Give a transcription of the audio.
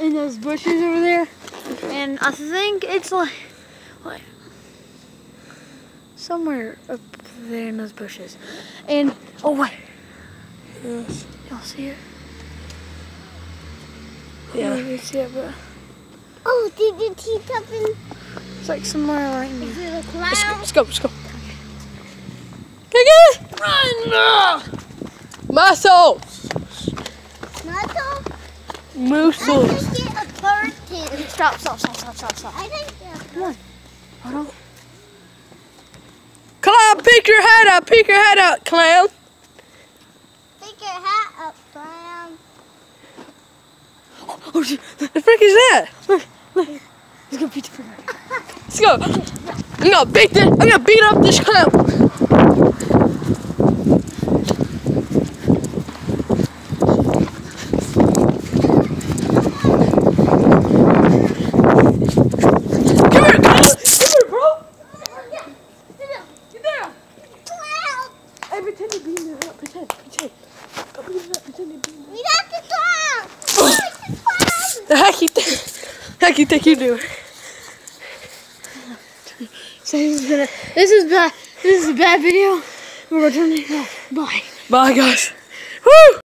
in those bushes over there, and I think it's like, like somewhere up there in those bushes. And oh wait, Yes. y'all see it? Yeah. you see it, but Oh, did you see something? it's like somewhere right in Is there. it a Let's go. Let's go. Let's go. Get it! Run! Muscles! Muscle? Muscles. Think it's a person. Stop! Stop! Stop! Stop! Stop! Stop! I think it's a Come on. Hold on. Clown, peek your head out. Peek your head out, clown. Pick your hat up, clown. Oh, oh, shit. the frick is that? Let's go beat the freak. Let's go. I'm gonna beat this. I'm gonna beat up this clown. Come here, clown. Come here, bro. Get down. Clown! Hey, pretend you're beating it up. Pretend. Pretend. Go beat it oh. up. Pretend you're beating it We got the clown! It's the clown! up. The heck you think? You think you doing? So this. This is bad. This is a bad video. We're returning. Bye. Bye, guys. Woo!